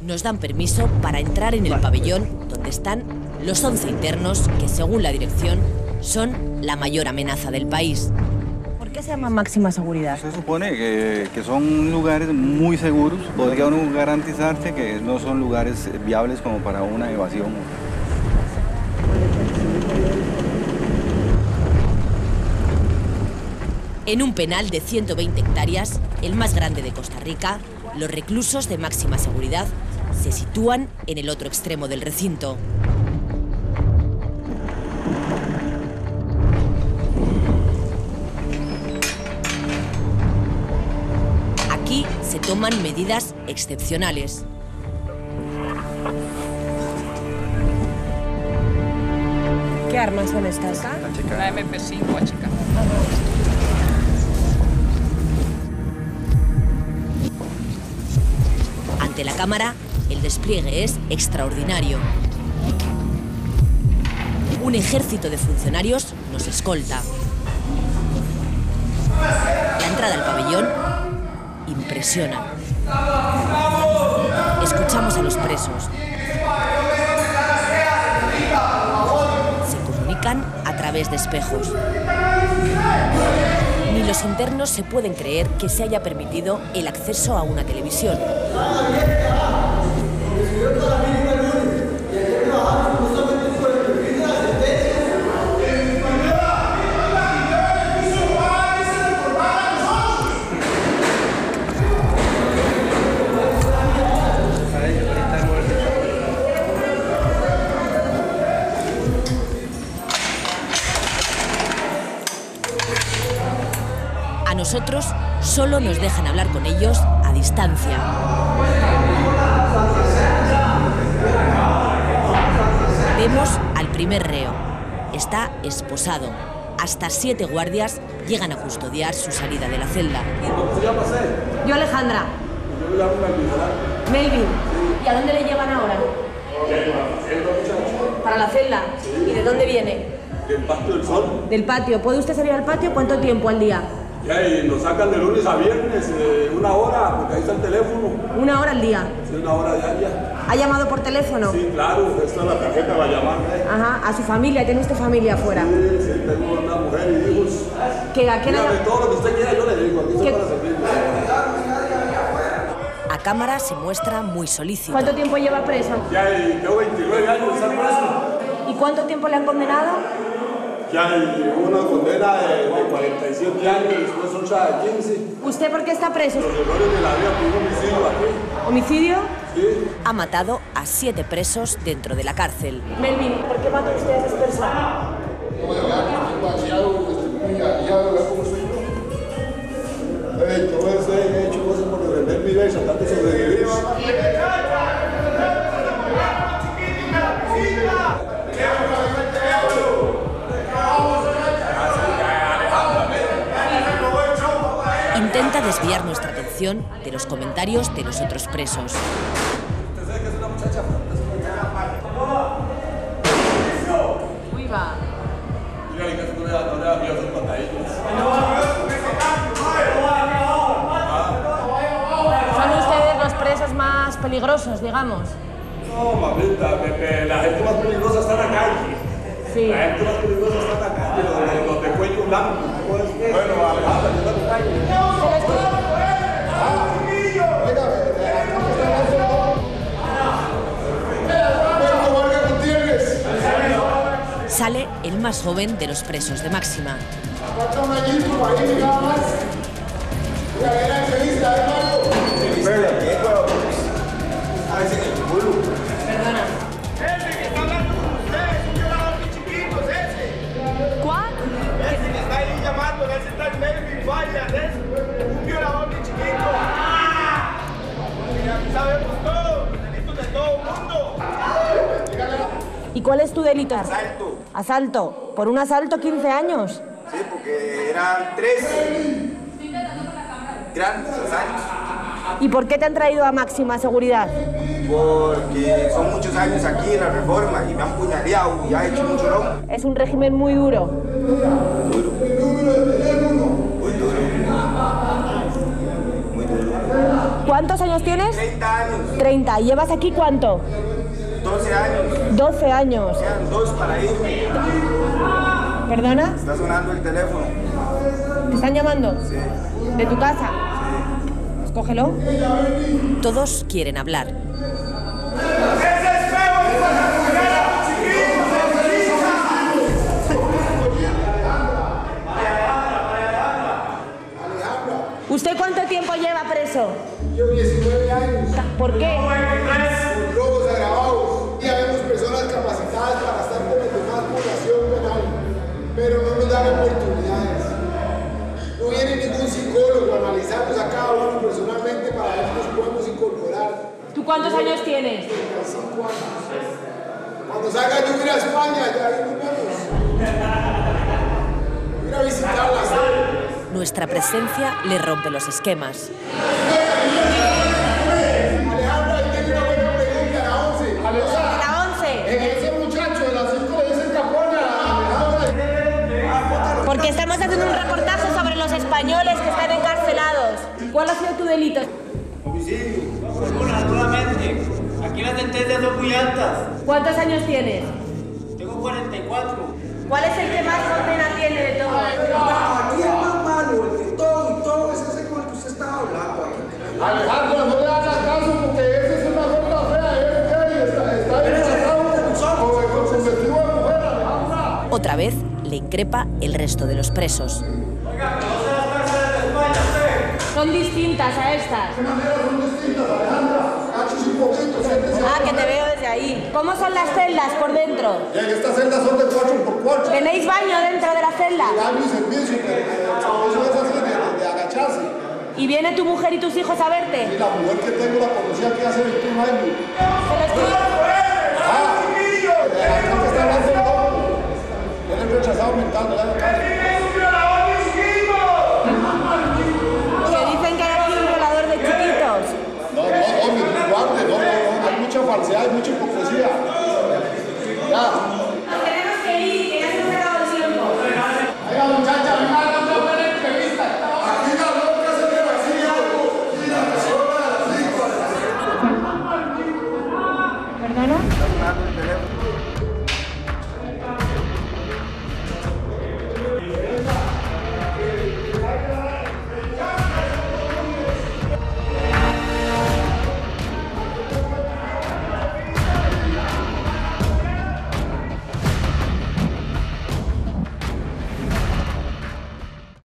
nos dan permiso para entrar en el pabellón donde están los 11 internos que, según la dirección, son la mayor amenaza del país. ¿Por qué se llama máxima seguridad? Se supone que, que son lugares muy seguros. Podría uno garantizarse que no son lugares viables como para una evasión. En un penal de 120 hectáreas, el más grande de Costa Rica, los reclusos de máxima seguridad se sitúan en el otro extremo del recinto. Aquí se toman medidas excepcionales. ¿Qué armas son estas? La MP5, chica. Ante la cámara, el despliegue es extraordinario. Un ejército de funcionarios nos escolta. La entrada al pabellón impresiona. Escuchamos a los presos. Se comunican a través de espejos. Ni los internos se pueden creer que se haya permitido el acceso a una televisión. Nosotros solo nos dejan hablar con ellos a distancia. Vemos al primer reo. Está esposado. Hasta siete guardias llegan a custodiar su salida de la celda. Yo, Alejandra. Melvin. ¿Y a dónde le llevan ahora? Para la celda. ¿Y de dónde viene? Del patio del sol. Del patio. ¿Puede usted salir al patio cuánto tiempo al día? Ya, y nos sacan de lunes a viernes, eh, una hora, porque ahí está el teléfono. Una hora al día. Sí, una hora diaria. ¿Ha llamado por teléfono? Sí, claro, esta es la tarjeta para llamar. ¿eh? Ajá, a su familia. ¿Tiene usted familia afuera? Sí, sí, tengo una mujer y hijos. ¿Que ¿A todo lo que usted quiera, yo le digo, aquí ¿Qué? estoy para servirle. A cámara se muestra muy solícito. ¿Cuánto tiempo lleva preso? Ya, y tengo 29 años de estar preso. ¿Y cuánto tiempo le han condenado? Ya, y una condena de, de 47 años, después otra de 15. ¿Usted por qué está preso? Los errores de la vida, por un homicidio aquí. ¿Homicidio? Sí. Ha matado a siete presos dentro de la cárcel. Melvin, ¿por qué mató usted a esas personas? Atención de los comentarios de los otros presos. Son ustedes los presos más peligrosos, digamos. No, mamita, Pepe, la gente más peligrosa está en la calle. Sí. La gente más peligrosa está en la calle, los de, cuello blanco. Bueno, yo te más joven de los presos de máxima. Cuál es tu delito? Asalto. Asalto. ¿Por un asalto 15 años? Sí, porque eran tres grandes asaltos. ¿Y por qué te han traído a máxima seguridad? Porque son muchos años aquí en la reforma y me han puñaleado y ha hecho mucho loco. Es un régimen muy duro. Duro. Muy duro. Muy duro. ¿Cuántos años tienes? 30 años, 30. ¿Llevas aquí cuánto? 12 años, 12 años. quedan dos para irme. ¿Perdona? Está sonando el teléfono. ¿Te están llamando? Sí. ¿De tu casa? Pues cógelo. Todos quieren hablar. ¿Usted cuánto tiempo lleva preso? Yo 19 años, ¿Por qué? con robos agravados. Oportunidades. No viene ningún psicólogo a analizarnos a cada uno personalmente para ver si nos podemos incorporar. ¿Tú cuántos años tienes? 35 años. Cuando salga yo ir a España, ya ahí nos vemos. Voy a ir a visitar la sede. Nuestra presencia le rompe los esquemas. Españoles que están encarcelados. ¿Cuál ha sido tu delito? Una, solamente. Aquí las sentencias son muy altas. ¿Cuántos años tienes? Tengo 44. ¿Cuál es el que más condena tiene de todos? Aquí el más malo, el de todo y todo es ese con el que usted estaba hablando. Alejandro, no le hagas caso porque ese es una gorda fea, es está, está. Otra vez le increpa el resto de los presos. Son distintas a estas. De manera son distintas, Alejandra. Cachis un poquito, siéntese. Ah, que te veo desde ahí. ¿Cómo son las celdas por dentro? Y en estas celdas son de 4x4. ¿Tenéis baño dentro de la celda? Baño y servicio, pero el servicio es así de, de, agacharse. ¿Y viene tu mujer y tus hijos a Y verte? la mujer que tengo la conocí aquí hace 21 años. Se lo escribo. Ah, Alejandro está hablando de loco. Él es rechazado mental, no no, mi